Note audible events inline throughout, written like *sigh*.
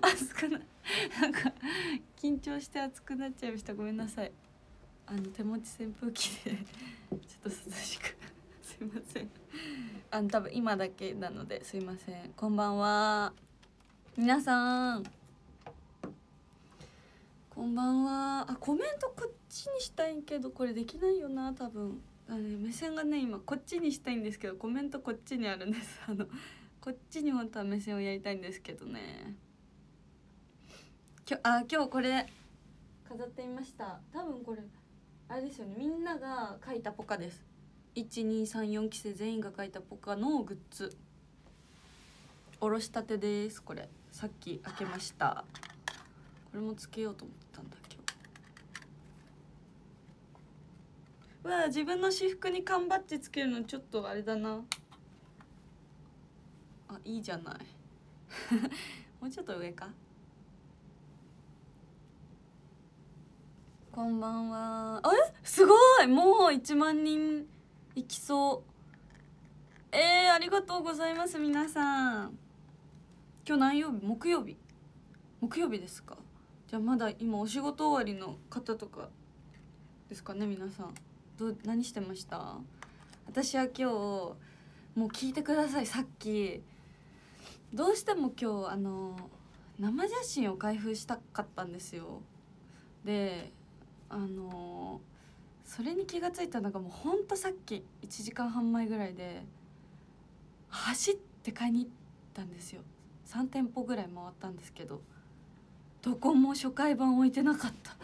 熱くななんか緊張して熱くなっちゃいましたごめんなさい。あの手持ち扇風機で *laughs* ちょっと涼しくすいません。あの多分今だけなのですいません。こんばんは。皆さん。こんばんは。あコメントこっちにしたいけどこれできないよな多分。あの、ね、目線がね今こっちにしたいんですけどコメントこっちにあるんです。あのこっちに本当は目線をやりたいんですけどね。今日あ今日これ飾ってみました。多分これあれですよね。みんなが書いたポカです。1234期生全員が書いたポカのグッズ。おろしたてです。これ。さっき開けました。これもつけようと思ったんだ今日。うわ自分の私服に缶バッジつけるのちょっとあれだな。あいいじゃない。*laughs* もうちょっと上か。こんばんは。あれ？すごい！もう1万人いきそう。えー、ありがとうございます皆さん。今日何曜日？木曜日？木曜日ですか？じゃあまだ今お仕事終わりの方とかですかね皆さん。どう何してました？私は今日もう聞いてください。さっき。どうしても今日あの生写真を開封したかったんですよ。であのそれに気が付いたのがもうほんとさっき1時間半前ぐらいで走って買いに行ったんですよ。3店舗ぐらい回ったんですけどどこも初回版置いてなかった。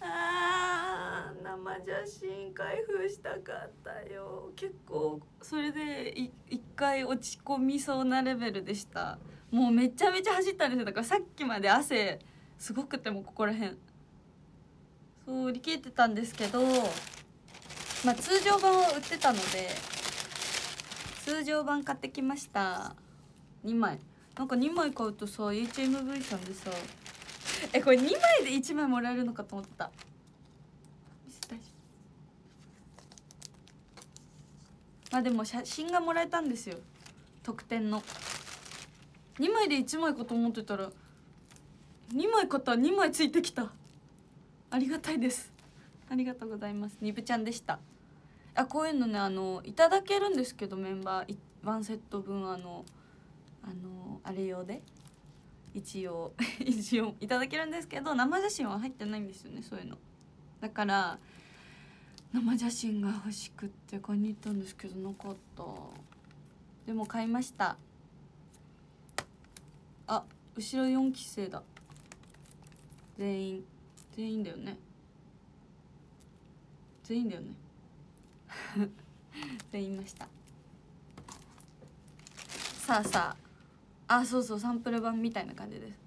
あー生写真開封したかったよ。結構それで一回落ち込みそうなレベルでした。もうめちゃめちゃ走ったんですよ。だからさっきまで汗すごくてもここら辺。そう売り切れてたんですけどまあ通常版は売ってたので通常版買ってきました。2枚。なんか2枚買うとさ HMV さんでさえこれ2枚で1枚もらえるのかと思ってた。まあでも写真がもらえたんですよ。特典の。2枚で1枚かと思ってたら2枚買ったら2枚ついてきた。ありがたいです。ありがとうございます。にぶちゃんでした。あこういうのねあのいただけるんですけどメンバーワンセット分あのあのあれ用で。一応 *laughs* 一応いただけるんですけど生写真は入ってないんですよねそういうの。だから生写真が欲しくって買いに行ったんですけどなかった。でも買いました。あ後ろ4期生だ。全員。全員だよね。全員だよね。*laughs* 全員いました。さあさあ。あそうそう。サンプル版みたいな感じです。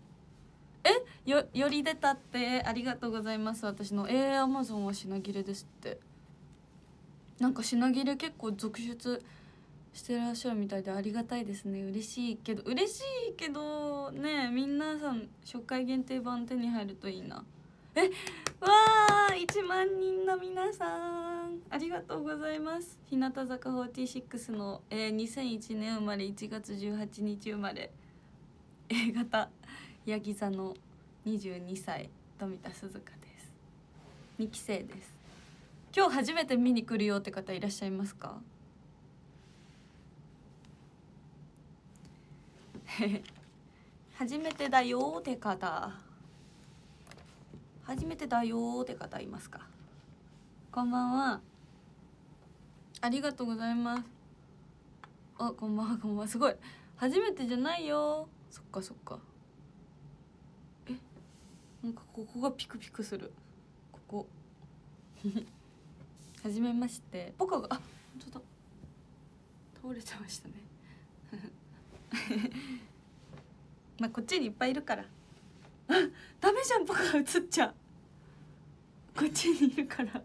え？よより出たって。ありがとうございます。私の。えー、アマゾンは品切れですって。なんか品切れ結構続出してらっしゃるみたいでありがたいですね。嬉しいけど。嬉しいけどね。みんなさん初回限定版手に入るといいな。わあ1万人の皆さん。ありがとうございます。日向坂46の、えー、2001年生まれ1月18日生まれ。A 型ヤギ座の22歳富田鈴香です。2期生です。今日初めて見に来るよって方いらっしゃいますか？初めてだよって方。初めてだよって方いますか？こんばんは。ありがとうございます。あこんばんはこんばんは。すごい。初めてじゃないよ。そっかそっか。え？なんかここがピクピクする。ここ。*laughs* はじめまして。ポカがあ本当だ。倒れちゃいましたね。*laughs* まあこっちにいっぱいいるから。あダメじゃんポカ映っちゃう。こっちにいるから。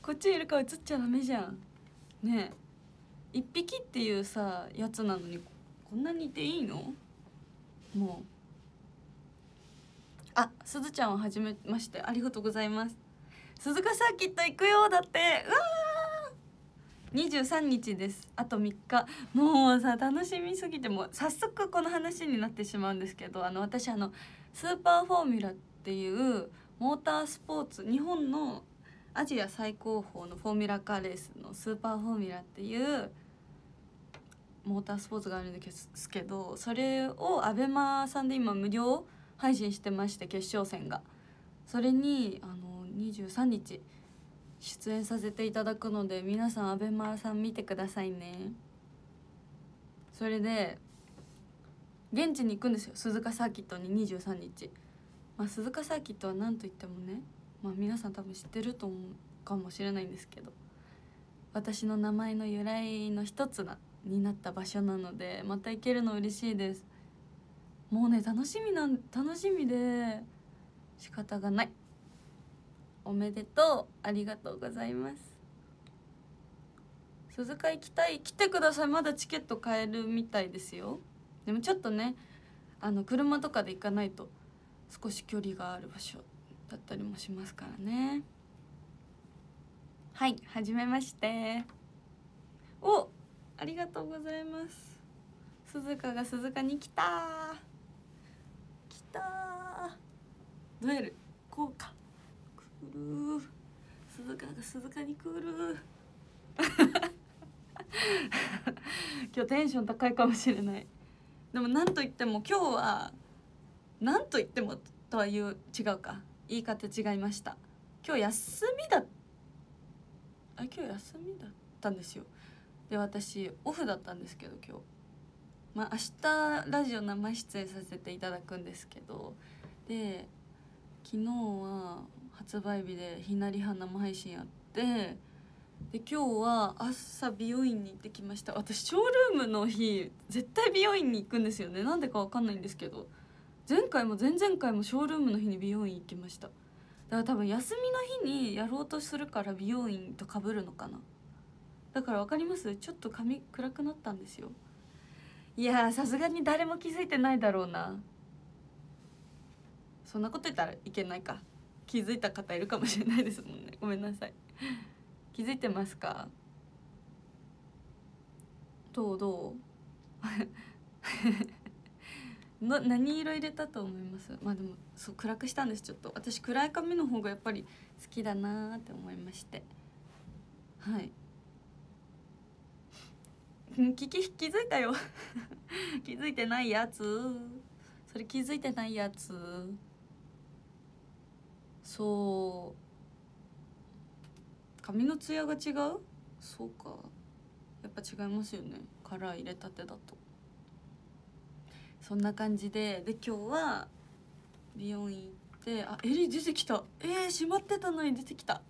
こっちにいるから映っちゃダメじゃん。ねえ。一匹っていうさやつなのにこんなにいていいの？もう。あすずちゃんははじめまして。ありがとうございます。鈴鹿サーキット行くよだって。うわ23日です。あと3日。もうさ楽しみすぎてもう早速この話になってしまうんですけどあの私あのスーパーフォーミュラっていうモータースポーツ日本のアジア最高峰のフォーミュラカーレースのスーパーフォーミュラっていうモータースポーツがあるんですけどそれを ABEMA さんで今無料配信してまして決勝戦が。それにあの23日出演させていただくので皆さん ABEMA さん見てくださいね。それで現地に行くんですよ。鈴鹿サーキットに23日、まあ、鈴鹿サーキットは何と言ってもね、まあ、皆さん多分知ってると思うかもしれないんですけど私の名前の由来の一つなになった場所なのでまた行けるの嬉しいです。もうね楽しみなん楽しみで仕方がない。おめでとう。ありがとうございます。鈴鹿行きたい。来てください。まだチケット買えるみたいですよ。でもちょっとねあの車とかで行かないと少し距離がある場所だったりもしますからね。はいはじめまして。おありがとうございます。鈴鹿が鈴鹿に来た。来た。どうやる？こうか。る。鈴鹿が鈴鹿に来る。*laughs* 今日テンション高いかもしれない。でも何と言っても今日は何と言ってもとは言う違うか。言い方違いました。今日休みだあ今日休みだったんですよ。で私オフだったんですけど今日。まあ明日ラジオ生出演させていただくんですけど。で昨日は発売日でひなりは生配信やってで今日は朝美容院に行ってきました。私ショールームの日絶対美容院に行くんですよね。なんでかわかんないんですけど前回も前々回もショールームの日に美容院行きました。だから多分休みの日にやろうとするから美容院とかぶるのかな。だから分かります？ちょっと髪暗くなったんですよ。いやさすがに誰も気づいてないだろうな。そんなこと言ったらいけないか。気づいた方いるかもしれないですもんね。*laughs* ごめんなさい。気づいてますか？どう？どう？*laughs* な何色入れたと思います？まあでもそう暗くしたんです。ちょっと。私暗い髪の方がやっぱり好きだなって思いまして。はい。聞き気づいたよ。*laughs* 気づいてないやつ。それ気づいてないやつそう。髪のツヤが違う？そうか。やっぱ違いますよね。カラー入れたてだと。そんな感じでで今日は美容院行ってあ襟出てきた。えー、閉まってたのに出てきた。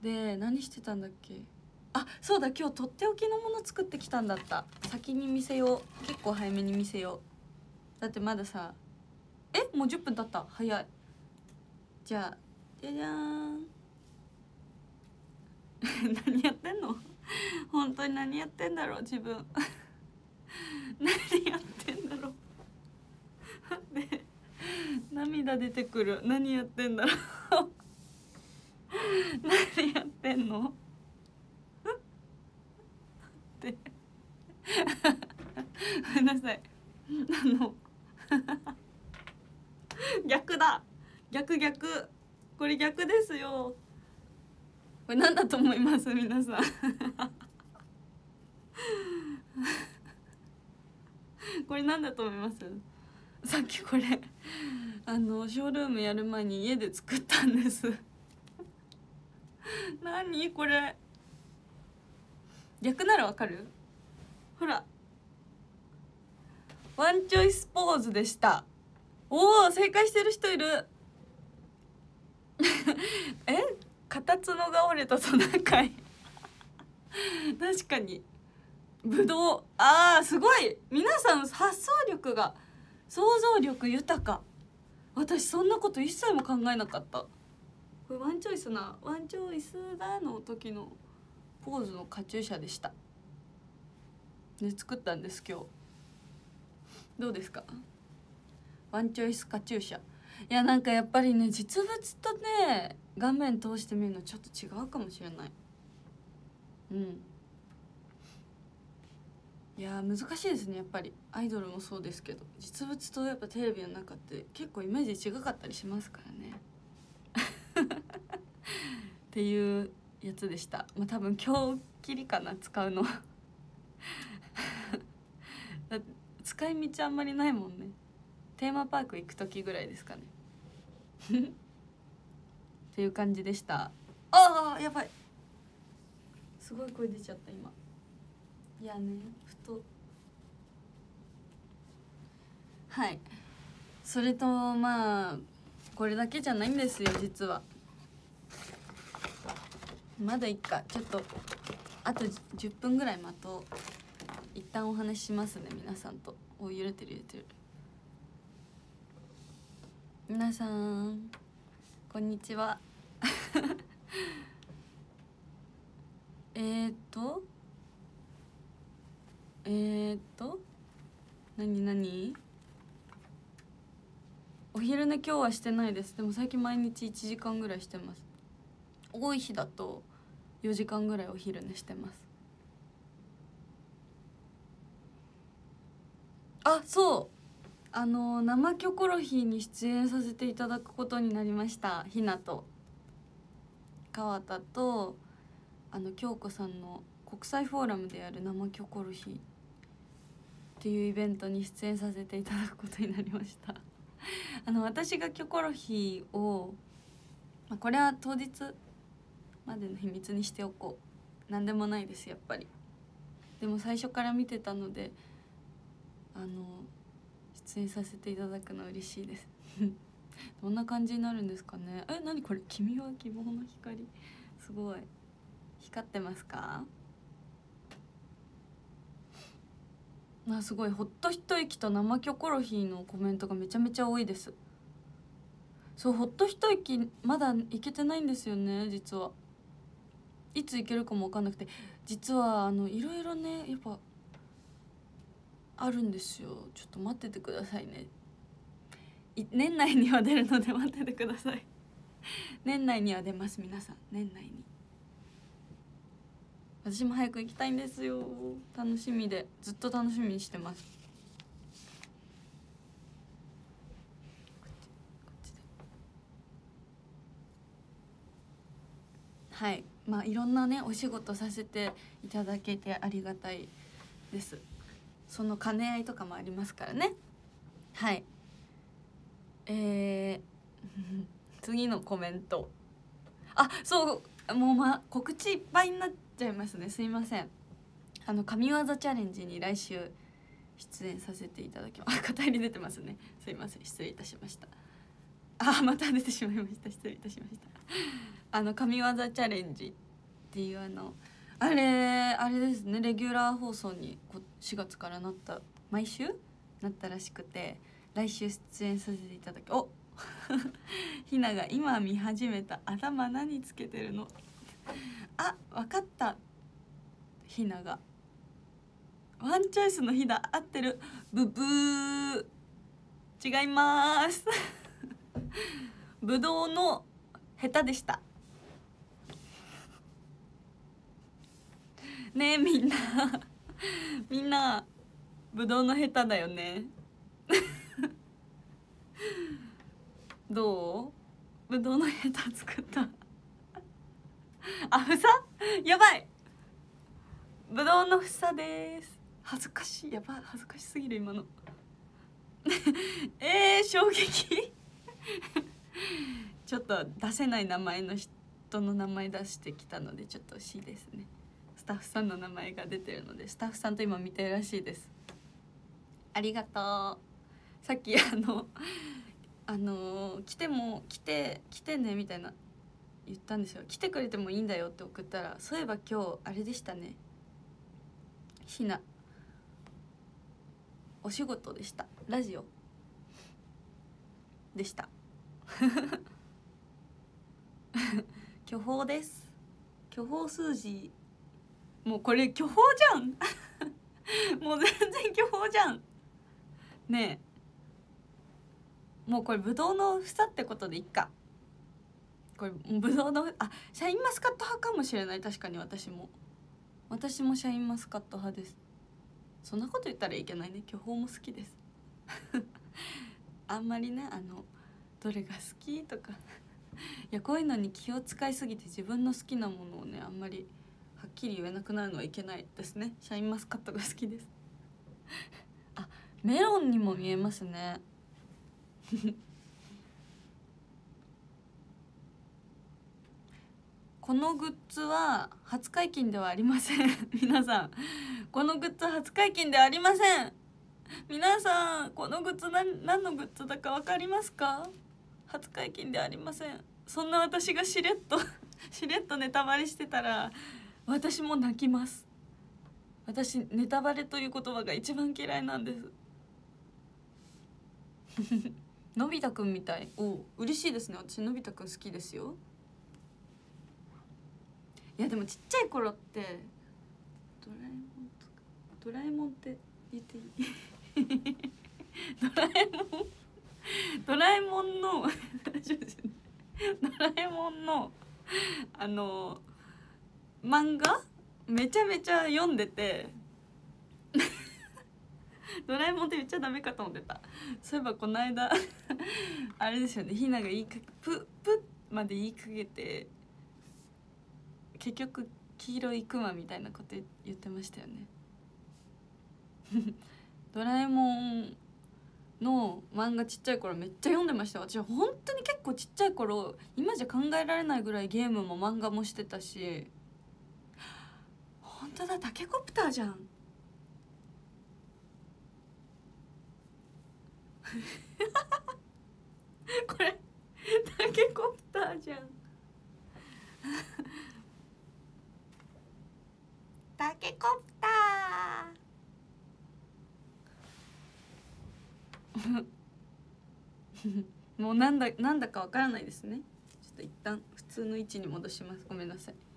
で何してたんだっけ？あそうだ今日とっておきのもの作ってきたんだった。先に見せよう。結構早めに見せよう。だってまださえもう10分経った。早い。じゃあじゃじゃん。*laughs* 何やってんの？*laughs* 本当に何やってんだろう自分。*laughs* 何やってんだろう。待って涙出てくる。何やってんだろう。何やってんの？ってごめんなさい。あの *laughs* 逆だ。逆逆。これ逆ですよ。これ何だと思います？皆さん。*laughs* これ何だと思います？さっきこれ。あのショールームやる前に家で作ったんです。*laughs* 何これ？逆ならわかる？ほら。ワンチョイスポーズでした。おお正解してる人いる。*laughs* え？カタツノが折れたトナカイ確かに。ぶどう。あーすごい。皆さん発想力が想像力豊か。私そんなこと一切も考えなかった。これワンチョイスなワンチョイスだの時のポーズのカチューシャでした。で作ったんです今日。どうですか？ワンチョイスカチューシャ。いやなんかやっぱりね実物とね画面通して見るのちょっと違うかもしれない。うん。いや難しいですねやっぱり。アイドルもそうですけど。実物とやっぱテレビの中って結構イメージ違かったりしますからね。*laughs* っていうやつでした。まあ多分今日きりかな使うの。*laughs* 使い道あんまりないもんね。テーマパーク行く時ぐらいですかね。*laughs* っていう感じでした。ああやばい。すごい声出ちゃった今。いやねふとはい。それとまあこれだけじゃないんですよ実は。まだいっか。ちょっとあと10分ぐらい待とう。一旦お話ししますね皆さんと。お揺れてる揺れてる。皆さんこんにちは。えっとえー、っと何何？お昼寝今日はしてないです。でも最近毎日1時間ぐらいしてます。多い日だと4時間ぐらいお昼寝してます。あそう。あの生キョコロヒーに出演させていただくことになりました。ひなと。川田とあの京子さんの国際フォーラムでやる生キョコロヒー。っていうイベントに出演させていただくことになりました。*laughs* あの私がキョコロヒーを、まあ、これは当日までの秘密にしておこう。何でもないですやっぱり。でも最初から見てたのであの出演させていただくの嬉しいです。*laughs* どんな感じになるんですかね。え何これ。君は希望の光。すごい。光ってますか？あすごい。ほっと一息と生キョコロヒーのコメントがめちゃめちゃ多いです。そうほっと一息まだいけてないんですよね実は。いつ行けるかも分かんなくて。実はあのいろいろねやっぱあるんですよ。ちょっと待っててくださいね。年内には出るので待っててください。*laughs* 年内には出ます皆さん。年内に。私も早く行きたいんですよ。楽しみで。ずっと楽しみにしてます。はい。まあいろんなねお仕事させていただけてありがたいです。その兼ね合いとかもありますからね。はい。えー、*laughs* 次のコメント。あそうもうま告知いっぱいになっちゃいますね。すいません。あの神業チャレンジに来週出演させていただきます。あ語り出てますね。すいません。失礼いたしました。あまた出てしまいました。失礼いたしました。あの神業チャレンジっていうあのあれあれですね。レギュラー放送に4月からなった毎週なったらしくて来週出演させていただきお *laughs* ひなが今見始めた頭何つけてるの？あわかった。ひなが。ワンチョイスのひな合ってる。ブブー。違います。ぶどうのヘタでした。ねえみんな。*laughs* みんなぶどうのヘタだよね。*laughs* どう？ぶどうのヘタ作った。あふさやばい。ぶどうの房です。恥ずかしい。やば恥ずかしすぎる今の。*laughs* えー、衝撃。ちょっと出せない名前の人の名前出してきたのでちょっと C ですね。タッフさんの名前が出てるのでスタッフさんと今見てるらしいです。ありがとう。さっきあのあの来ても来て来てねみたいな言ったんですよ。来てくれてもいいんだよって送ったらそういえば今日あれでしたね。ひな。お仕事でした。ラジオ。でした。*laughs* 巨峰です。巨峰数字もうこれ巨峰じゃん。*laughs* もう全然巨峰じゃん。ねえ。もうこれぶどうの房ってことでいっか。これぶどうのあシャインマスカット派かもしれない。確かに私も。私もシャインマスカット派です。そんなこと言ったらいけないね。巨峰も好きです。*laughs* あんまりねあのどれが好きとか。*laughs* いやこういうのに気を使いすぎて自分の好きなものをねあんまりはっきり言えなくなるのはいけないですね。シャインマスカットが好きです。*laughs* あメロンにも見えますね。*laughs* このグッズは初解禁ではありません。皆さん。このグッズ初解禁ではありません。皆さんこのグッズ何何のグッズだか分かりますか？初解禁ではありません。そんな私がしれっと *laughs* しれっとネタバレしてたら私も泣きます。私ネタバレという言葉が一番嫌いなんです。*laughs* のび太くんみたい。お嬉しいですね。私のび太くん好きですよ。いやでもちっちゃい頃ってドラえもんとかドラえもんって言っていい？*laughs* ドラえもん？ドラえもんの *laughs* 大丈夫ですね。ドラえもんのあの漫画？めちゃめちゃ読んでて。*laughs* ドラえもんって言っちゃダメかと思ってた。そういえばこの間 *laughs* あれですよね。ひなが言いかププまで言いかけて結局黄色いクマみたいなこと言ってましたよね。*laughs* ドラえもんの漫画ちっちゃい頃めっちゃ読んでました。私は本当に結構ちっちゃい頃今じゃ考えられないぐらいゲームも漫画もしてたし。当だタケコプターじゃん。*laughs* これタケコプターじゃん。*laughs* タケコプター。*laughs* もうなんだなんだかわからないですね。ちょっと一旦普通の位置に戻します。ごめんなさい。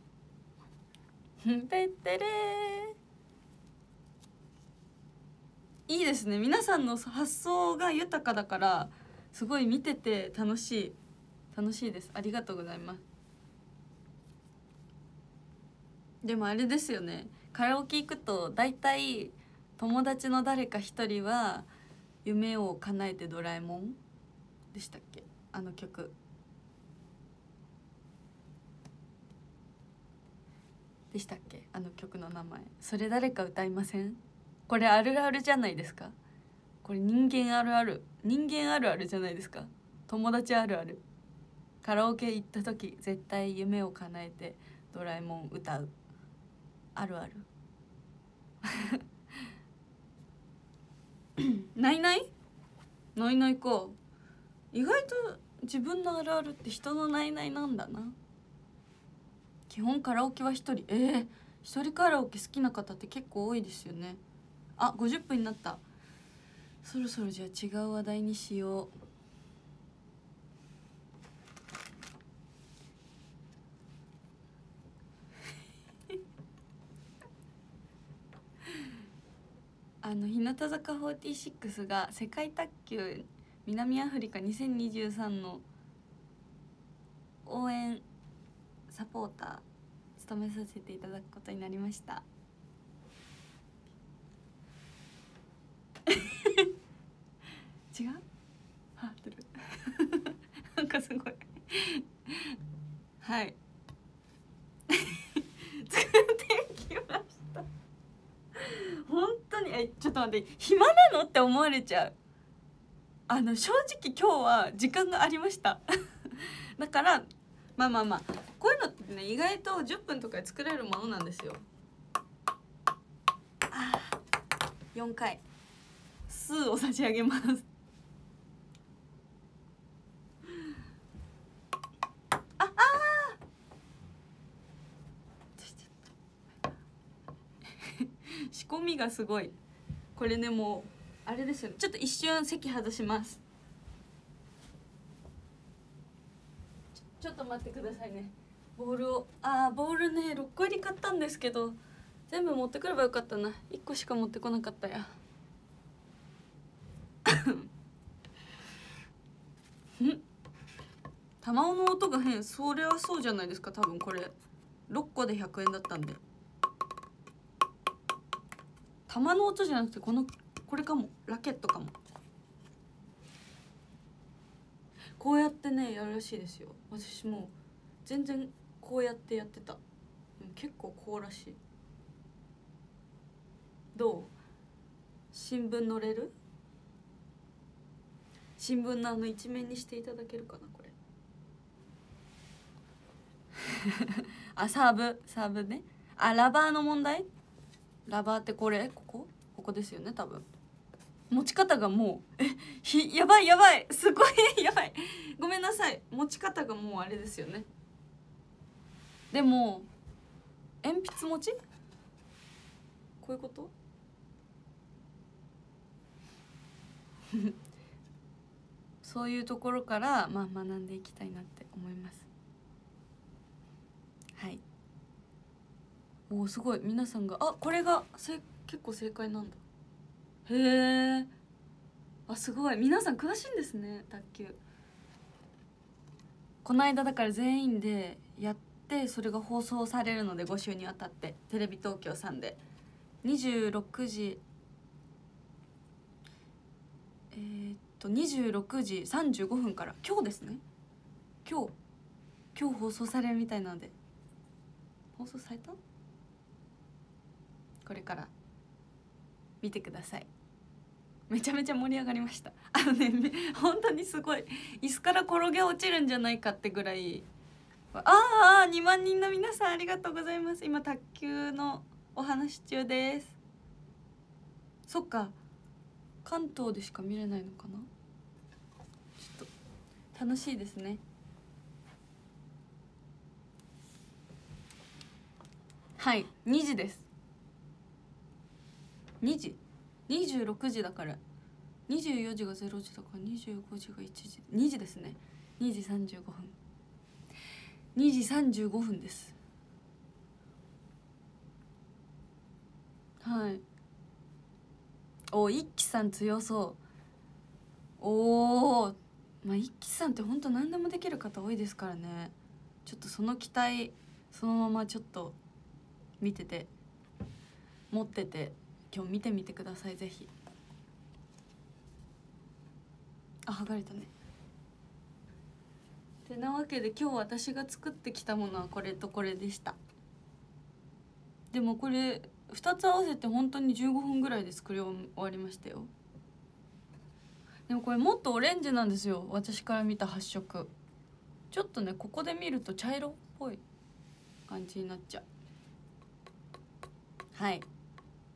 てってれいいですね。皆さんの発想が豊かだからすごい見てて楽しい。楽しいです。ありがとうございます。でもあれですよね。カラオケ行くと大体友達の誰か一人は「夢を叶えてドラえもん」でしたっけ？あの曲。でしたっけ？あの曲の名前。それ誰か歌いません？これあるあるじゃないですか？これ人間あるある。人間あるあるじゃないですか？友達あるある。カラオケ行った時絶対夢を叶えてドラえもん歌う。あるある。*laughs* ないない？ないないか。意外と自分のあるあるって人のないないなんだな。基本カラオケは一人。えー、一人カラオケ好きな方って結構多いですよね。あ50分になった。そろそろじゃあ違う話題にしよう。*laughs* あの日向坂46が世界卓球南アフリカ2023の応援サポーター務めさせていただくことになりました。*laughs* 違う？はってる。*laughs* なんかすごい。はい。作ってきました。本当に。えちょっと待って。暇なの？って思われちゃう。あの正直今日は時間がありました。*laughs* だからまあまあまあ。こういうのってね意外と10分とかで作れるものなんですよ。あ4回。数を差し上げます。ああ *laughs* 仕込みがすごい。これねもうあれですよね。ちょっと一瞬席外します。ちょっと待ってくださいね。ボールを。あーボールね6個入り買ったんですけど全部持ってくればよかったな。1個しか持ってこなかったや。*laughs* ん？卵の音が変。それはそうじゃないですか多分これ。6個で100円だったんで。玉の音じゃなくてこのこれかも。ラケットかも。こうやってねやるらしいですよ。私も全然こうやってやってた。結構こうらしい。どう？新聞載れる？新聞のあの一面にしていただけるかなこれ。*laughs* あサーブ？サーブね。あラバーの問題？ラバーってこれ？ここ？ここですよね多分。持ち方がもうえひやばいやばいすごいやばい。ごめんなさい。持ち方がもうあれですよね。でも鉛筆持ち？こういうこと？*laughs* そういうところからまあ学んでいきたいなって思います。はい。おおすごい。皆さんがあこれがせ結構正解なんだ。へえあすごい。皆さん詳しいんですね卓球。この間だから全員でやってそれが放送されるので5週にわたってテレビ東京さんで。26時えー、っと26時35分から今日ですね。今日今日放送されるみたいなので。放送された？これから。見てください。めちゃめちゃ盛り上がりました。*laughs* あのね本当にすごい。椅子から転げ落ちるんじゃないかってぐらい。ああ2万人の皆さんありがとうございます。今卓球のお話中です。そっか。関東でしか見れないのかな。ちょっと楽しいですね。はい2時です。2時。26時だから。24時が0時だから25時が1時。2時ですね。2時35分。2時35分です。はい。お一輝さん強そう。おおまあ一輝さんって本当何でもできる方多いですからね。ちょっとその期待そのままちょっと見てて持ってて。今日見てみてくださいぜひ。あ剥がれたね。てなわけで今日私が作ってきたものはこれとこれでした。でもこれ2つ合わせて本当に15分ぐらいで作り終わりましたよ。でもこれもっとオレンジなんですよ。私から見た発色。ちょっとねここで見ると茶色っぽい感じになっちゃう。はい。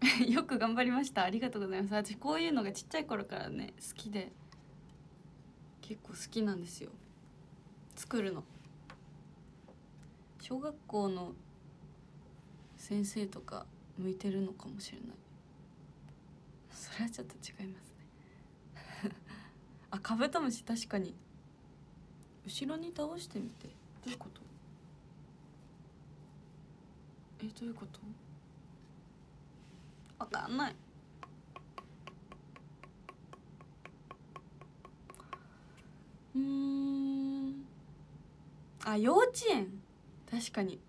*laughs* よく頑張りました。ありがとうございます。私こういうのがちっちゃい頃からね好きで結構好きなんですよ。作るの。小学校の先生とか向いてるのかもしれない。それはちょっと違いますね。*laughs* あカブトムシ確かに。後ろに倒してみて。どういうこと？えどういうこと？わかんない。うん。あ幼稚園。確かに。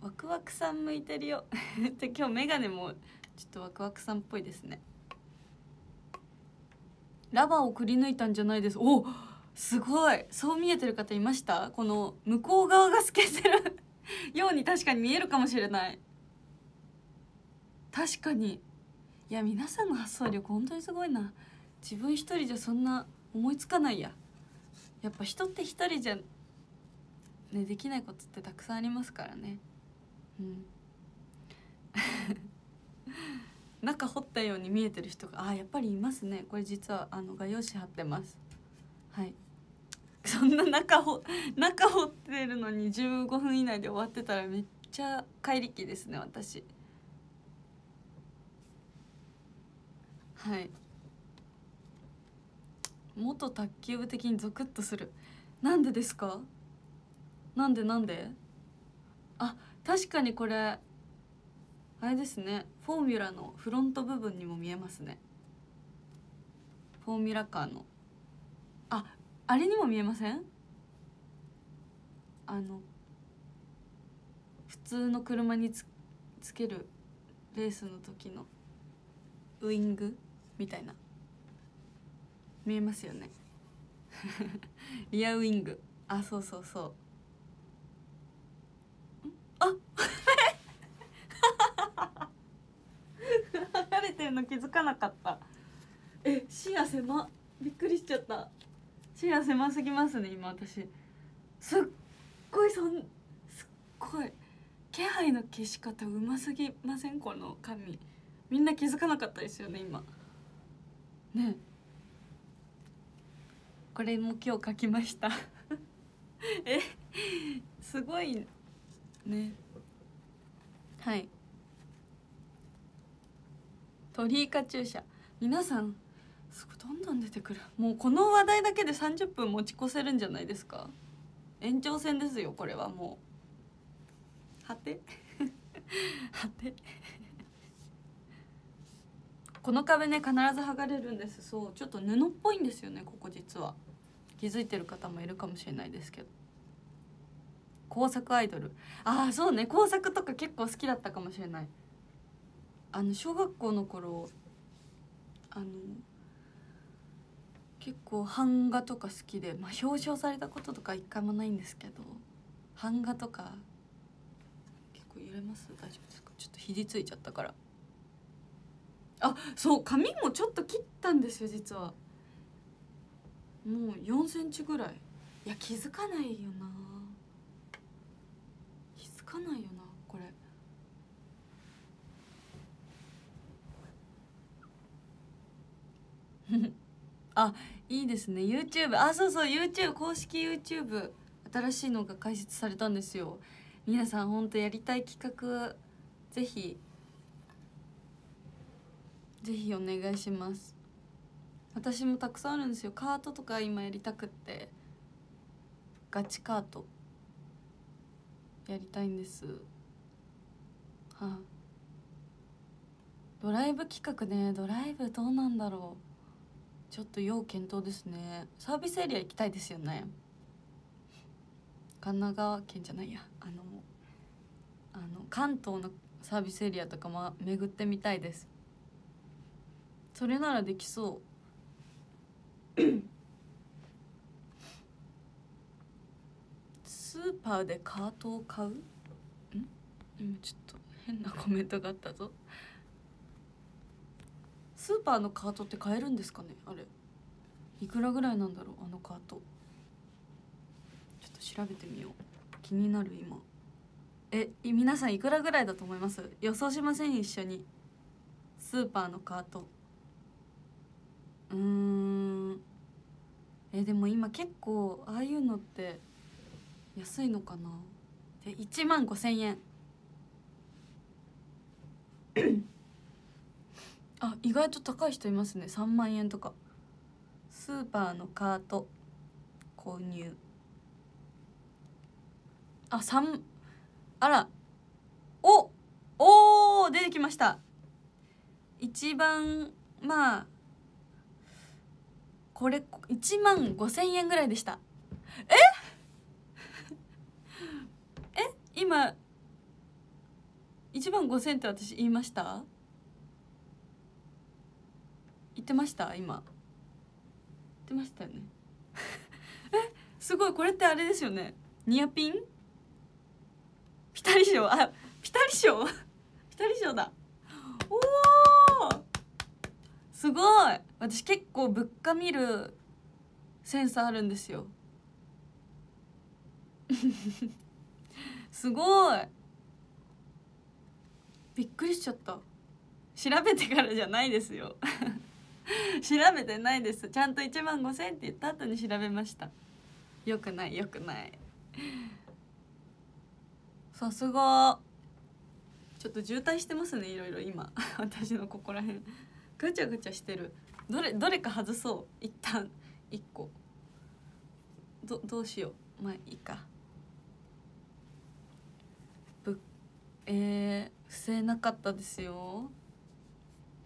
ワクワクさん向いてるよ。*laughs* で今日メガネもちょっとワクワクさんっぽいですね。ラバーをくり抜いたんじゃないです。おすごい。そう見えてる方いました？この向こう側が透けてる。*laughs* ように確かに見えるかもしれない。確かに。いや皆さんの発想力本当にすごいな。自分一人じゃそんな思いつかないや。やっぱ人って一人じゃねできないことってたくさんありますからね。うん。*laughs* 中掘ったように見えてる人があやっぱりいますね。これ実はあの画用紙貼ってます。はい。そんな中ほ *laughs* 中掘ってるのに15分以内で終わってたらめっちゃ怪力ですね私。はい。元卓球部的にゾクッとする。なんでですか？なんでなんで？あ確かにこれあれですね。フォーミュラのフロント部分にも見えますね。フォーミュラカーの。ああれにも見えません？あの普通の車につつけるレースの時のウイング？みたいな。見えますよね。*laughs* リアウイング。あそうそうそう。ん？あ *laughs* 離れてるの気づかなかった。え視野狭びっくりしちゃった。視野狭すぎますね今私。すっごいそんすっごい。気配の消し方うますぎません？この紙みんな気づかなかったですよね今ね。これも今日書きました。*laughs* えすごいね。はい。鳥イカ注射皆さんすごいどんどん出てくる。もうこの話題だけで30分持ち越せるんじゃないですか。延長戦ですよこれはもう。はて？*laughs* はて？この壁ね必ず剥がれるんです。そうちょっと布っぽいんですよねここ実は。気づいてる方もいるかもしれないですけど。工作アイドル。ああそうね工作とか結構好きだったかもしれない。あの小学校の頃あの結構版画とか好きで、まあ、表彰されたこととか一回もないんですけど版画とか結構揺れます？大丈夫ですか？ちょっと肘ついちゃったから。あそう髪もちょっと切ったんですよ実は。もう4センチぐらい。いや気づかないよな。気づかないよなこれ。*laughs* あいいですね。YouTube あそうそう YouTube 公式 YouTube 新しいのが開設されたんですよ。皆さんほんとやりたい企画ぜひぜひお願いします。私もたくさんあるんですよ。カートとか今やりたくって。ガチカート。やりたいんです。はあ。ドライブ企画ね。ドライブどうなんだろう。ちょっと要検討ですね。サービスエリア行きたいですよね。神奈川県じゃないや。あのあの関東のサービスエリアとかも巡ってみたいです。それならできそう。スーパーでカートを買う？ん？今ちょっと変なコメントがあったぞ。スーパーのカートって買えるんですかね？あれ。いくらぐらいなんだろう？あのカート。ちょっと調べてみよう。気になる今。え皆さんいくらぐらいだと思います？予想しません？一緒に。スーパーのカート。うーん。えでも今結構ああいうのって安いのかな？で1万5,000円。*coughs* あ意外と高い人いますね。3万円とか。スーパーのカート。購入。あ三あら。おおー出てきました。一番まあこれ1万5,000円ぐらいでした。え？*laughs* え？今1万5,000って私言いました？言ってました？今。言ってましたよね。え？すごいこれってあれですよね。ニアピン？ピタリ賞？あピタリ賞？*laughs* ピタリ賞だ。おおすごい。私結構物価見るセンスあるんですよ。*laughs* すごい。びっくりしちゃった。調べてからじゃないですよ。*laughs* 調べてないです。ちゃんと1万5,000って言った後に調べました。よくないよくない。さすが。ちょっと渋滞してますねいろいろ今。*laughs* 私のここら辺。ぐちゃぐちゃしてる。どれどれか外そう。一旦。一個。どどうしよう。まあいいか。ぶえー、不正なかったですよ。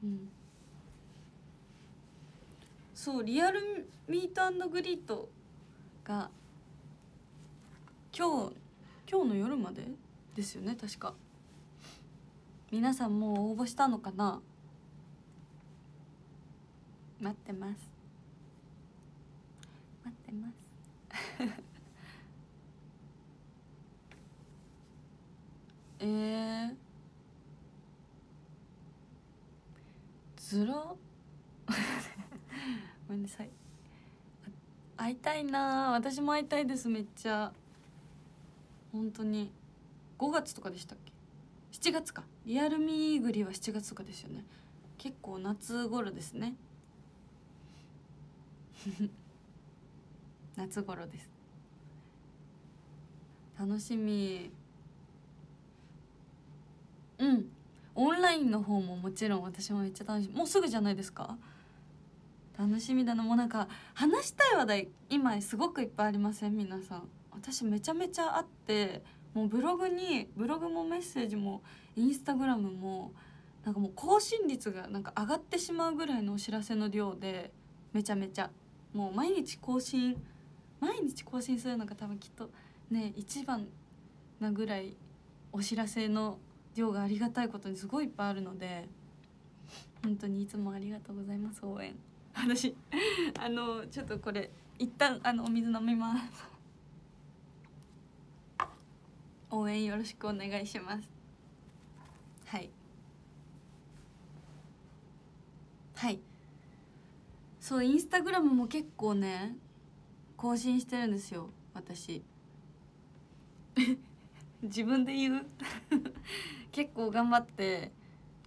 うん。そうリアルミートグリートが今日今日の夜までですよね確か。皆さんもう応募したのかな？待ってます。待ってます。*laughs* えー、ずら *laughs* ごめんなさい。会いたいな私も会いたいですめっちゃ。本当に。5月とかでしたっけ？7月か。リアルミーグリは7月とかですよね。結構夏頃ですね。*laughs* 夏頃です。楽しみ。うん。オンラインの方ももちろん私もめっちゃ楽しみ。もうすぐじゃないですか？楽しみだな。もうなんか話したい話題今すごくいっぱいありません？皆さん。私めちゃめちゃあってもうブログにブログもメッセージもインスタグラムもなんかもう更新率がなんか上がってしまうぐらいのお知らせの量でめちゃめちゃ。もう毎日更新毎日更新するのが多分きっとね一番なぐらいお知らせの量がありがたいことにすごいいっぱいあるので本当にいつもありがとうございます応援。*laughs* 私あのちょっとこれ一旦あのお水飲みます。*laughs* 応援よろしくお願いします。はい。はい。そうインスタグラムも結構ね更新してるんですよ私。*laughs* 自分で言う？*laughs* 結構頑張って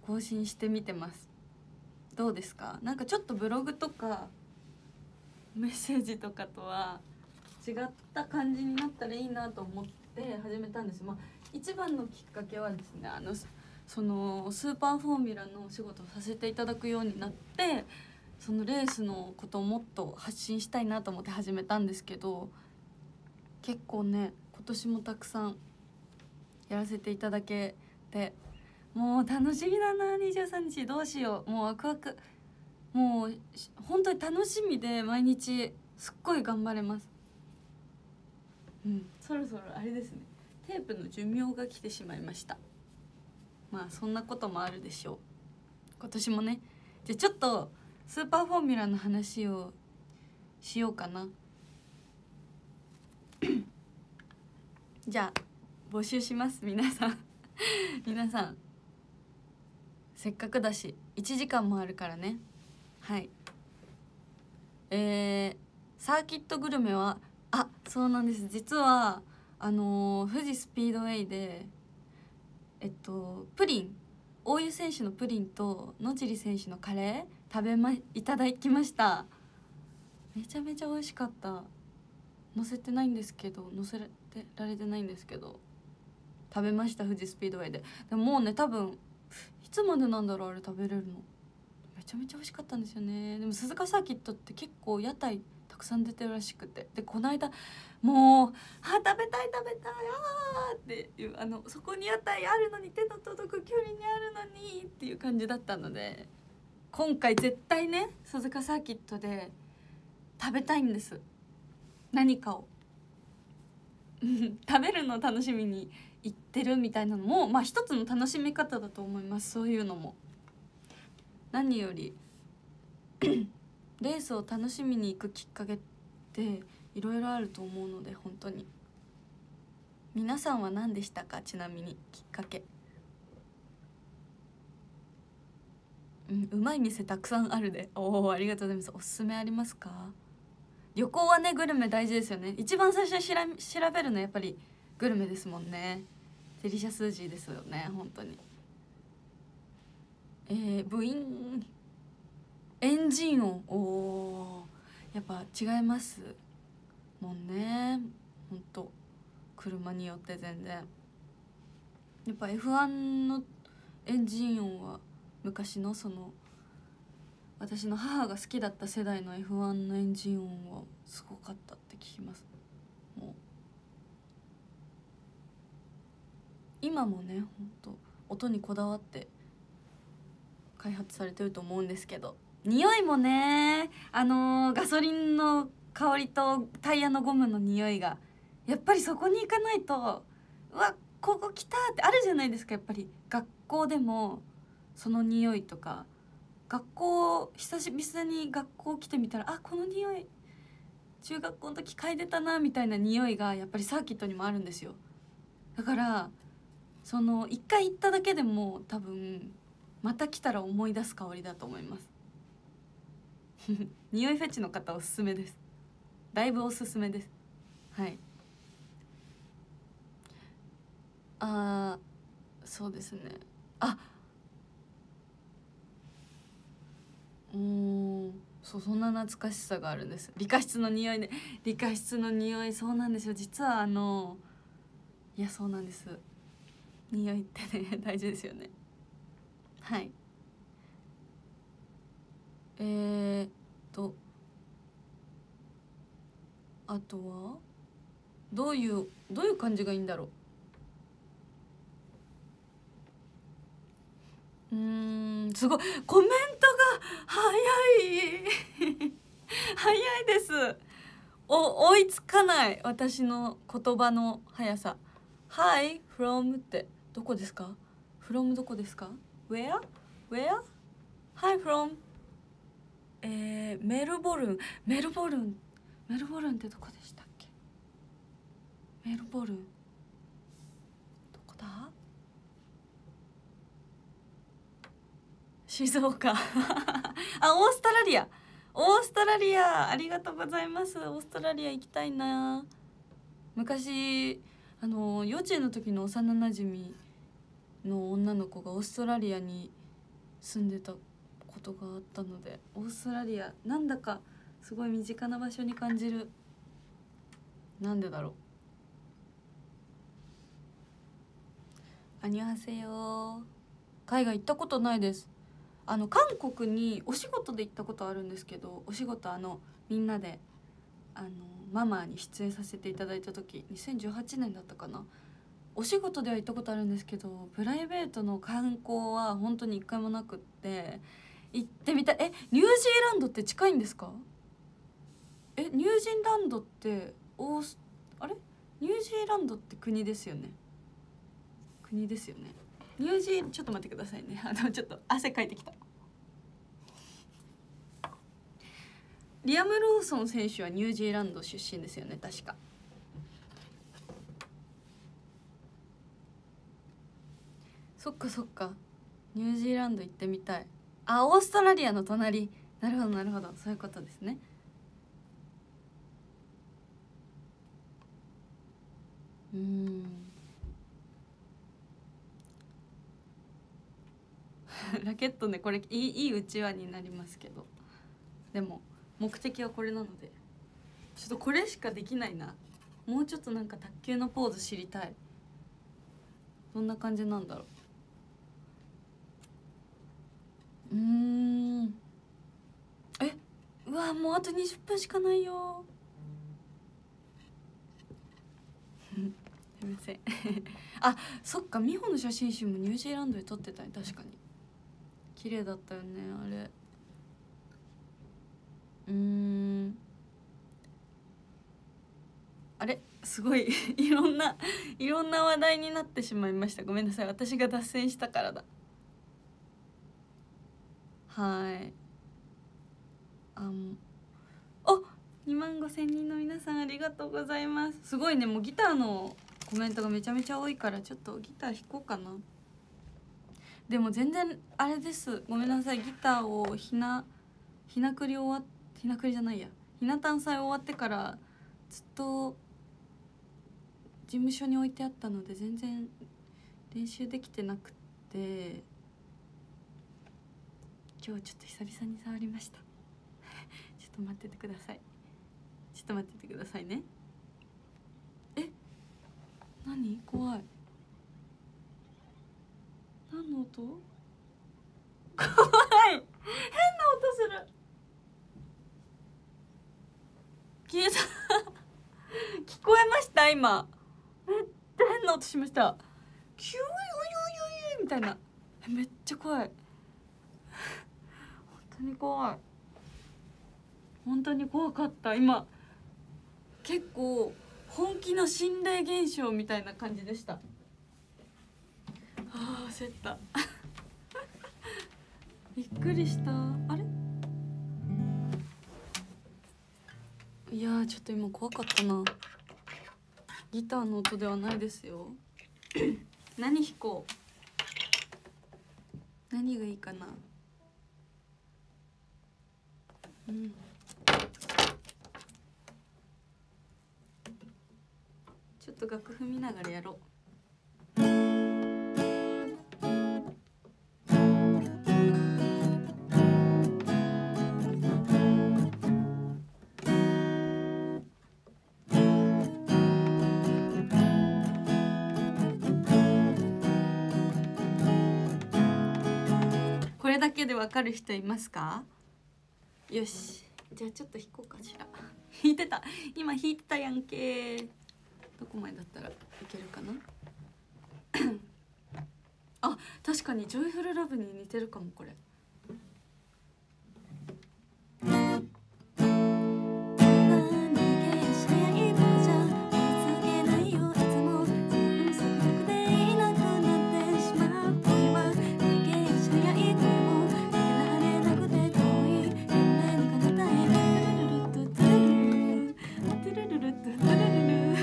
更新してみてます。どうですか？なんかちょっとブログとかメッセージとかとは違った感じになったらいいなと思って始めたんですまあ一番のきっかけはですねあのそのスーパーフォーミュラのお仕事をさせていただくようになってそのレースのことをもっと発信したいなと思って始めたんですけど結構ね今年もたくさんやらせていただけてもう楽しみだな23日どうしようもうワクワク。もう本当に楽しみで毎日すっごい頑張れます。うんそろそろあれですね。テープの寿命が来てしまいました。まあそんなこともあるでしょう。今年もね。じゃあちょっとスーパーフォーミュラの話をしようかな。*coughs* じゃあ募集します皆さん。*laughs* 皆さんせっかくだし1時間もあるからね。はい。えー、サーキットグルメはあそうなんです。実はあのー、富士スピードウェイでえっとプリン。大湯選手のプリンと野尻選手のカレー。食べまいただきました。めちゃめちゃ美味しかった。載せてないんですけど載せてられてないんですけど。食べました富士スピードウェイで。でももうね多分いつまでなんだろうあれ食べれるの。めちゃめちゃ美味しかったんですよね。でも鈴鹿サーキットって結構屋台たくさん出てるらしくて。でこの間もう「あ食べたい食べたいあ」っていうあのそこに屋台あるのに手の届く距離にあるのにっていう感じだったので。今回絶対ね鈴鹿サーキットで食べたいんです。何かを。*laughs* 食べるのを楽しみに行ってるみたいなのもまあ一つの楽しみ方だと思います。そういうのも。何より *clears throat* レースを楽しみに行くきっかけっていろいろあると思うので本当に。皆さんは何でしたか？ちなみにきっかけ。うんうまい店たくさんあるで。おおありがとうございます。おすすめありますか？旅行はねグルメ大事ですよね。一番最初に調べるのやっぱりグルメですもんね。デリシャスージーですよね本当に。えー、ブイーンエンジン音。おおやっぱ違いますもんね。ほんと車によって全然。やっぱ F1 のエンジン音は昔のその私の母が好きだった世代の F1 のエンジン音はすごかったって聞きます。もう今もねほんと音にこだわって開発されてると思うんですけど。匂いもねあのー、ガソリンの香りとタイヤのゴムの匂いがやっぱりそこに行かないとうわここ来たってあるじゃないですかやっぱり。学校でもその匂いとか学校久しぶりに学校来てみたらあこの匂い中学校の時嗅いでたなみたいな匂いがやっぱりサーキットにもあるんですよ。だからその一回行っただけでも多分また来たら思い出す香りだと思います。*laughs* 匂いフェチの方おすすめです。だいぶおすすめです。はい。あーそうですね。あうんそうそんな懐かしさがあるんです。理科室の匂いね。*laughs* 理科室の匂いそうなんですよ。実はあのいやそうなんです。匂いってね *laughs* 大事ですよね。はい。えー、っとあとは？どういうどういう感じがいいんだろう？うんすごい。コメントが早い。早いです。お追いつかない私の言葉の速さ。Hi from って。どこですか？from どこですか？Where? Where? Hi from えー、メルボルン。メルボルン。メルボルンってどこでしたっけ？メルボルンどこだ静岡。*laughs* あオーストラリア。オーストラリアありがとうございます。オーストラリア行きたいな。昔あの幼稚園の時の幼なじみの女の子がオーストラリアに住んでたことがあったのでオーストラリアなんだかすごい身近な場所に感じる。なんでだろう。アニュハセヨ海外行ったことないです。あの韓国にお仕事で行ったことあるんですけどお仕事あのみんなであのママに出演させていただいた時2018年だったかな。お仕事では行ったことあるんですけどプライベートの観光は本当に一回もなくって行ってみたいえニュージーランドって近いんですか？えニュージーランドってオースあれ？ニュージーランドって国ですよね。国ですよね。ニュージーちょっと待ってくださいね。*laughs* あのちょっと汗かいてきた。リアム・ローソン選手はニュージーランド出身ですよね確か。そっかそっか。ニュージーランド行ってみたい。あオーストラリアの隣。なるほどなるほど。そういうことですね。うん。*laughs* ラケットねこれいいいいうちわになりますけど。でも目的はこれなので。ちょっとこれしかできないな。もうちょっとなんか卓球のポーズ知りたい。どんな感じなんだろう。うん。えうわもうあと20分しかないよ。すいませんあそっか美穂の写真集もニュージーランドで撮ってたね確かに。綺麗だったよねあれ。うーん。あれ？すごい。*laughs* いろんないろんな話題になってしまいました。ごめんなさい。私が脱線したからだ。はい。あお！2万5千人の皆さんありがとうございます。すごいね。もうギターのコメントがめちゃめちゃ多いからちょっとギター弾こうかな。でも全然あれです。ごめんなさい。ギターをひなひなくり終わっひなくりじゃないや。ひな誕祭終わってからずっと事務所に置いてあったので全然練習できてなくて今日ちょっと久々に触りました。*laughs* ちょっと待っててください。ちょっと待っててくださいね。え？何？怖い。何の音？怖い。変な音する。消えた。*laughs* 聞こえました？今。めっちゃ変な音しました。キューヨヨヨヨみたいな。めっちゃ怖い。本当に怖い。本当に怖かった。今。結構本気の心霊現象みたいな感じでした。あー焦った。*laughs* びっくりした。あれ？いやちょっと今怖かったな。ギターの音ではないですよ。*coughs* 何弾こう？何がいいかな？うん。ちょっと楽譜見ながらやろう。だけでわかる人いますか？よし。じゃあちょっと引こうかしら。引いてた。今引いてたやんけ。どこまでだったらいけるかな？あ確かに。ジョイフルラブに似てるかもこれ。dun, dun, dun, dun.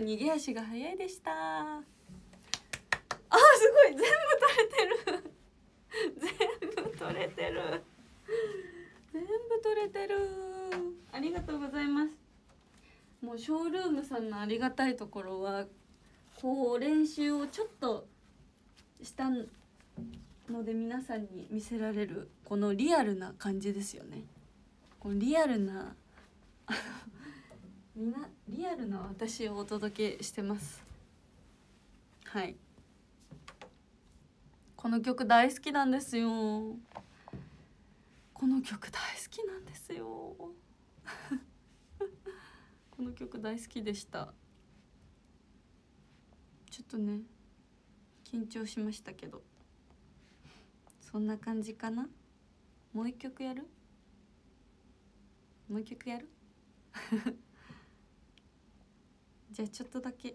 逃げ足が早いでした。あーすごい。全部取れてる。全部取れてる。全部取れてる。ありがとうございます。もうショールームさんのありがたいところはこう練習をちょっとしたので皆さんに見せられるこのリアルな感じですよね。このリアルなみなリアルな私をお届けしてます。はい。この曲大好きなんですよ。この曲大好きなんですよ。*laughs* この曲大好きでした。ちょっとね緊張しましたけど。そんな感じかな？もう一曲やる？もう一曲やる？じゃあちょっとだけ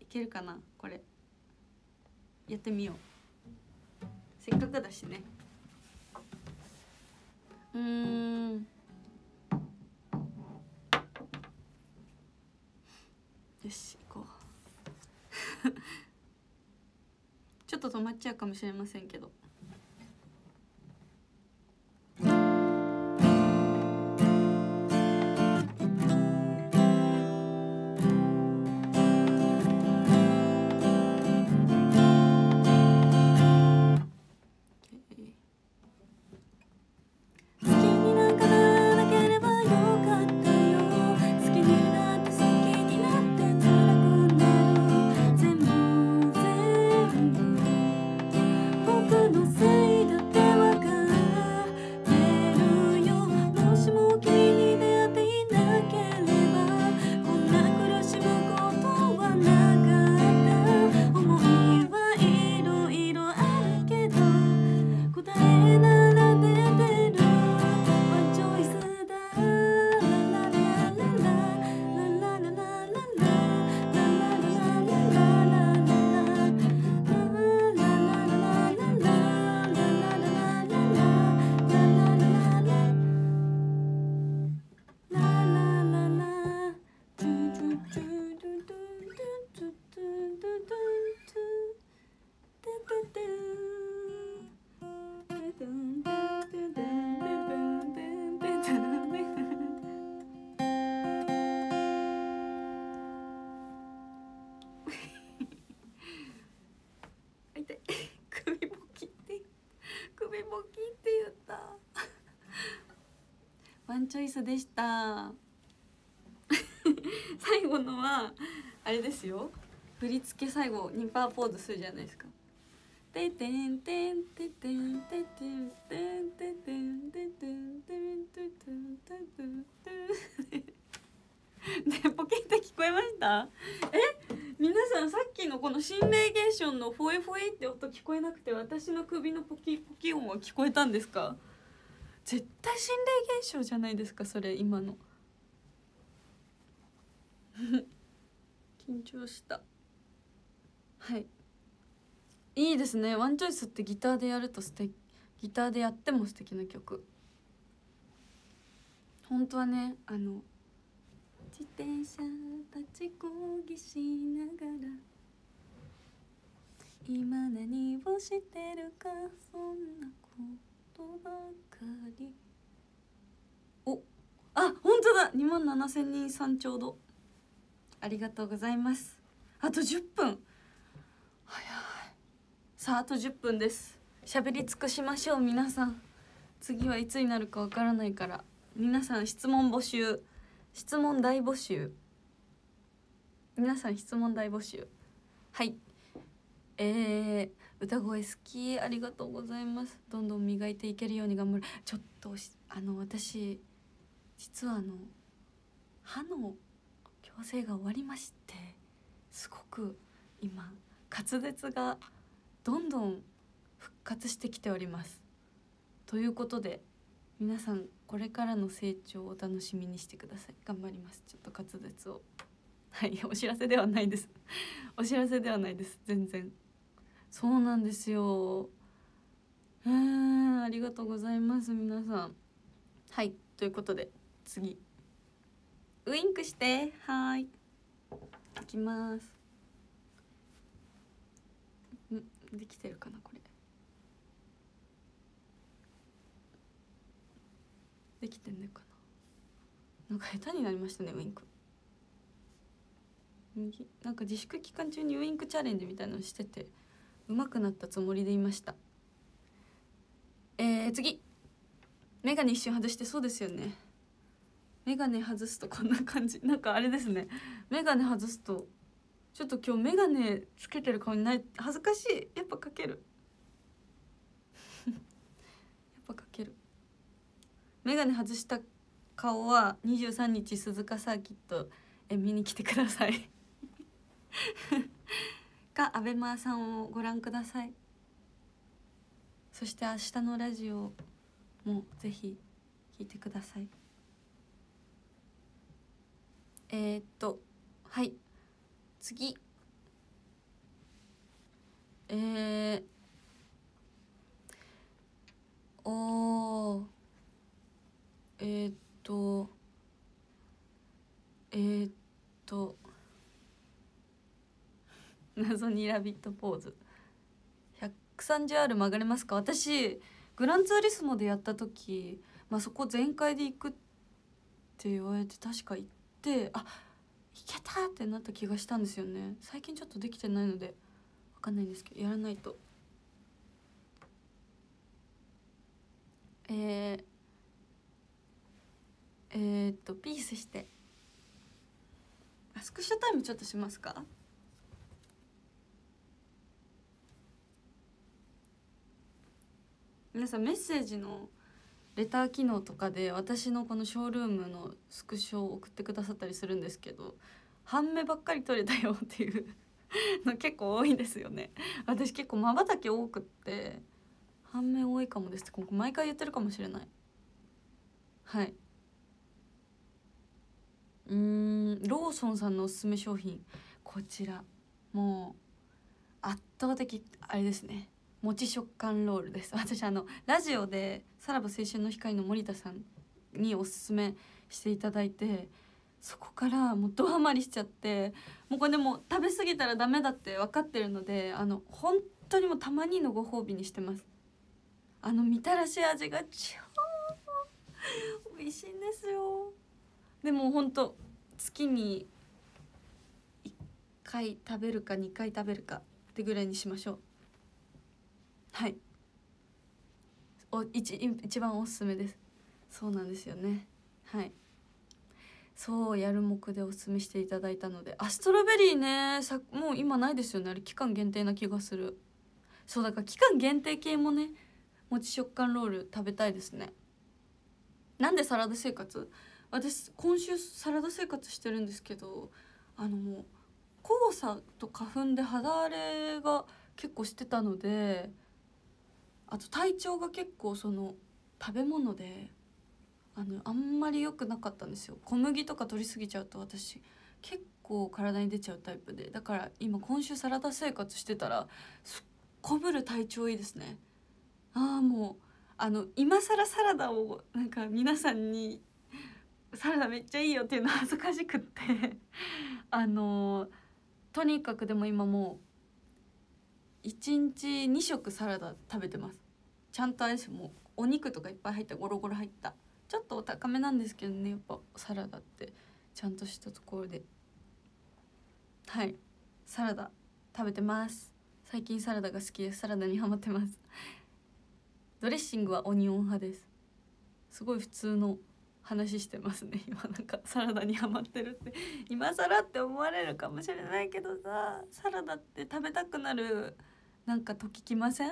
いけるかな？これ。やってみよう。せっかくだしね。うーん。よし行こう。*laughs* ちょっと止まっちゃうかもしれませんけど。スでした。*laughs* 最後のはあれですよ。振り付け最後にパーポーズするじゃないですか「てててててててててててててててててて」ポケット聞こえましたえ皆さんさっきのこの心霊現象の「フォエフォエ」って音聞こえなくて私の首のポキポキ音は聞こえたんですか絶対心霊現象じゃないですかそれ今の。*laughs* 緊張した。はい。いいですね。ワンチョイスってギターでやると素敵。ギターでやっても素敵な曲。本当はねあの自転車立ちこぎしながら今何をしてるかそんなことばかり。おあ本当だ。2万7千人さんちょうど。ありがとうございます。あと10分。早い。さああと10分です。喋り尽くしましょう皆さん。次はいつになるかわからないから。皆さん質問募集。質問大募集。皆さん質問大募集。はい。えー、歌声好きありがとうございます。どんどん磨いていけるように頑張る。ちょっとあの私実はあの歯の矯正が終わりましてすごく今滑舌がどんどん復活してきております。ということで皆さんこれからの成長をお楽しみにしてください。頑張ります。ちょっと滑舌を。はいお知らせではないです。お知らせではないです。全然。そうなんですよ。うんありがとうございます皆さん。はいということで次。ウインクしてはい。いきます。んできてるかなこれ。できてんのかな。なんか下手になりましたねウインク。右なんか自粛期間中にウインクチャレンジみたいなのしてて。上手くなったつもりでいました。えー、次。眼鏡一瞬外してそうですよね。眼鏡外すとこんな感じ。*laughs* なんかあれですね。眼鏡外すとちょっと今日眼鏡つけてる顔にない恥ずかしい。やっぱかける。*laughs* やっぱかける。眼鏡外した顔は23日鈴鹿サーキットえ見に来てください。かアベマーさんをご覧ください。そして明日のラジオもぜひ聞いてください。えー、っとはい。次。えー、おー。えー、っとえー、っと。謎にラビットポーズ。130R 曲がれますか？私グランツーリスモでやった時、まあ、そこ全開で行くって言われて確か行ってあいけたってなった気がしたんですよね。最近ちょっとできてないので分かんないんですけどやらないと。えー、えー、っとピースして。あスクショタイムちょっとしますか？皆さんメッセージのレター機能とかで私のこのショールームのスクショを送ってくださったりするんですけど半目ばっかり撮れたよっていうの結構多いんですよね。私結構まばたき多くって半目多いかもですって毎回言ってるかもしれない。はい。うんローソンさんのおすすめ商品。こちら。もう圧倒的あれですね。餅食感ロールです。*laughs* 私あのラジオで「さらば青春の光」の森田さんにおすすめしていただいてそこからもうドハマりしちゃってもうこれでも食べ過ぎたらダメだって分かってるのであの本当にもうたまにのご褒美にしてます。あのみたらし味が超美味しいんですよ。でも本当月に1回食べるか2回食べるかってぐらいにしましょう。はい。お一一番おすすめです。そうなんですよね。はい。そうやる目でおすすめしていただいたので。あストロベリーね。さもう今ないですよね。あれ期間限定な気がする。そうだから期間限定系もねもち食感ロール食べたいですね。なんでサラダ生活？私今週サラダ生活してるんですけどあのもう黄砂と花粉で肌荒れが結構してたのであと体調が結構その食べ物であのあんまり良くなかったんですよ。小麦とか取りすぎちゃうと私結構体に出ちゃうタイプで。だから今今週サラダ生活してたらすっこぶる体調いいですね。ああもうあの今更サラダをなんか皆さんにサラダめっちゃいいよっていうの *laughs* 恥ずかしくって。あのとにかくでも今もう1日2食サラダ食べてます。ちゃんとあれですもうお肉とかいっぱい入ったゴロゴロ入った。ちょっとお高めなんですけどねやっぱサラダって。ちゃんとしたところで。はい。サラダ食べてます。最近サラダが好きです。サラダにハマってます。ドレッシングはオニオン派です。すごい普通の話してますね。*laughs* 今なんかサラダにハマってるって。今更って思われるかもしれないけどさサラダって食べたくなるなんか時きません？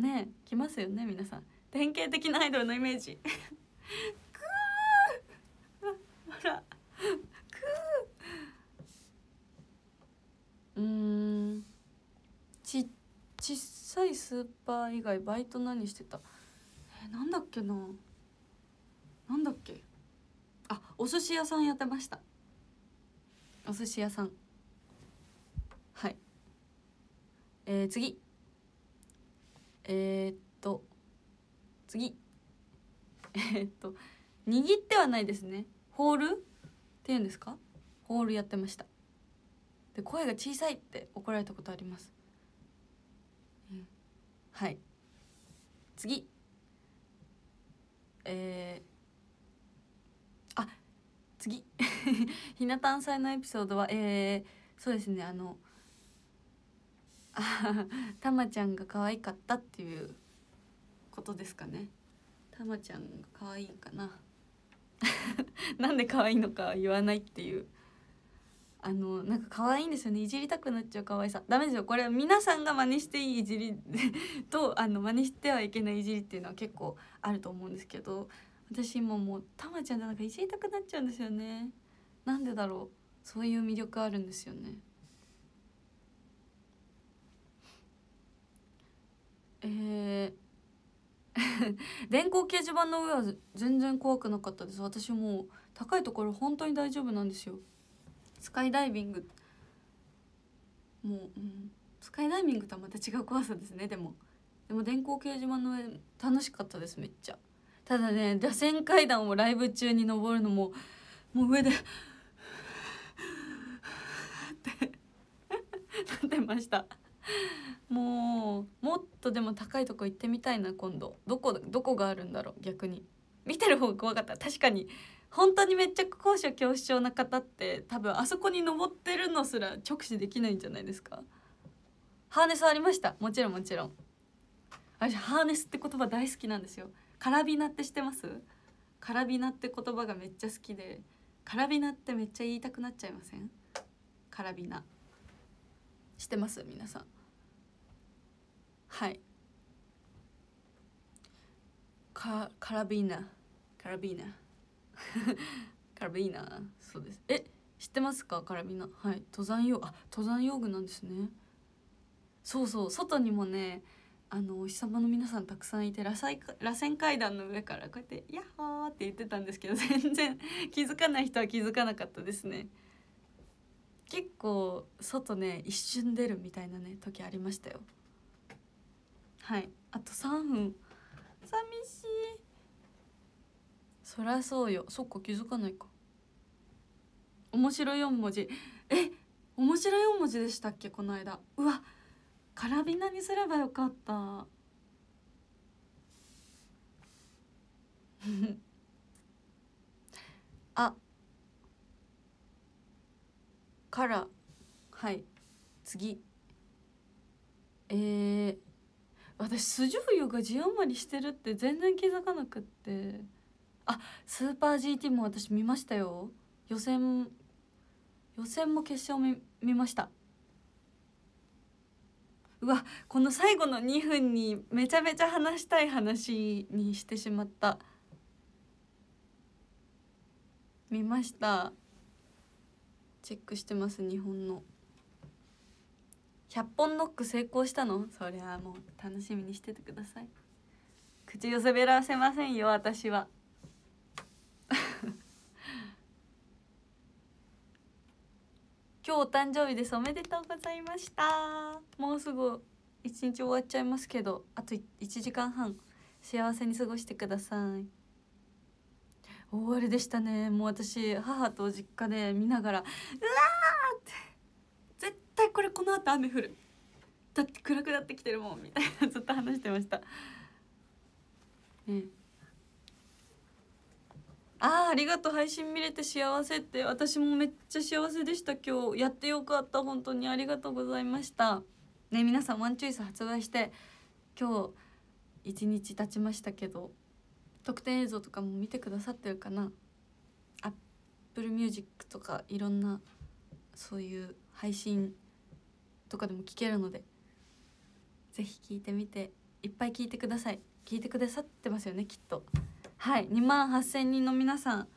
ね来ますよね皆さん。典型的なアイドルのイメージ。くー。ほらくーうん。ち小さいスーパー以外バイト何してた？えなんだっけな。なんだっけ？あお寿司屋さんやってました。お寿司屋さん。はい。えー、次。えー、っと次。えー、っと握ってはないですね。ホールっていうんですか？ホールやってました。で声が小さいって怒られたことあります、うん、はい。次。えー、あ次。*laughs* ひなたん祭のエピソードはえー、そうですねあのたまちゃんが可愛かったっていうことですかね。たまちゃんが可愛いかな。*laughs* なんで可愛いのか言わないっていう。あのなんか可愛いんですよね。いじりたくなっちゃう可愛さ。ダメですよ。これは皆さんが真似していいいじり *laughs* とあの真似してはいけないいじりっていうのは結構あると思うんですけど。私今もうたまちゃんでなんかいじりたくなっちゃうんですよね。なんでだろう。そういう魅力あるんですよね。えー電光掲示板の上は全然怖くなかったです。私もう高いところ本当に大丈夫なんですよ。スカイダイビング。もう、うん、スカイダイビングとはまた違う怖さですね。でも。でも電光掲示板の上楽しかったですめっちゃ。ただね螺旋階段をライブ中に登るのももう上で *laughs* って *laughs* なってました。*laughs* もうもっとでも高いとこ行ってみたいな今度。どこどこがあるんだろう逆に。見てる方が怖かった。確かに。本当にめっちゃ高所恐怖症な方って多分あそこに登ってるのすら直視できないんじゃないですか。ハーネスありました。もちろんもちろん。私ハーネスって言葉大好きなんですよ。カラビナって知ってます？カラビナって言葉がめっちゃ好きでカラビナってめっちゃ言いたくなっちゃいません？カラビナ。知ってます皆さん。はい。カカラビーナ。カラビーナ。カラビーナ。*laughs* そうです。え知ってますか？カラビナ。はい。登山用あ登山用具なんですね。そうそう。外にもねあのお日様の皆さんたくさんいて螺旋螺旋階段の上からこうやって「ヤッホー!」って言ってたんですけど全然気づかない人は気づかなかったですね。結構外ね一瞬出るみたいなね時ありましたよ。はい。あと3分。寂しい。そりゃそうよ。そっか気づかないか。面白い4文字。え面白い4文字でしたっけ？この間。うわ。カラビナにすればよかった *laughs* あからはい次。えー、私酢醤油が字余りしてるって全然気づかなくって。あスーパー GT も私見ましたよ。予選予選も決勝見ました。うわこの最後の2分にめちゃめちゃ話したい話にしてしまった。見ました。チェックしてます日本の。100本ノック成功したの？そりゃもう楽しみにしててください。口を滑らせませんよ私は。*laughs* 今日お誕生日です。おめでとうございました。もうすぐ一日終わっちゃいますけどあと1時間半幸せに過ごしてください。大荒れでしたね。もう私母と実家で見ながら「うわ!」って。絶対これこの後雨降る。だって暗くなってきてるもん。みたいな。ずっと話してました。ね。あーありがとう。配信見れて幸せって。私もめっちゃ幸せでした。今日やってよかった。本当に。ありがとうございました。ね皆さんワンチョイス発売して今日一日経ちましたけど。特典映像とかも見てくださってるかな？Apple Music とかいろんなそういう配信とかでも聞けるのでぜひ聞いてみていっぱい聞いてください。聞いてくださってますよねきっと。はい2万8,000人の皆さん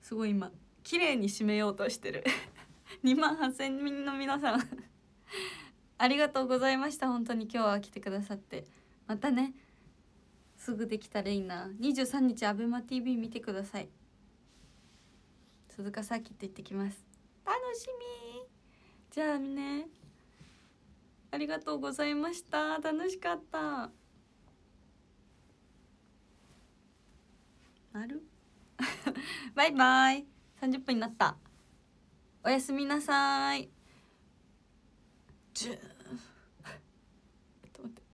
すごい今綺麗に締めようとしてる。*laughs* 2万8,000人の皆さんありがとうございました。本当に今日は来てくださって。またねすぐできたらいいな。23日アベマ t v 見てください。鈴鹿サーキット行ってきます。楽しみ。じゃあね。ありがとうございました。楽しかった。なる？*laughs* バイバイ。30分になった。おやすみなさい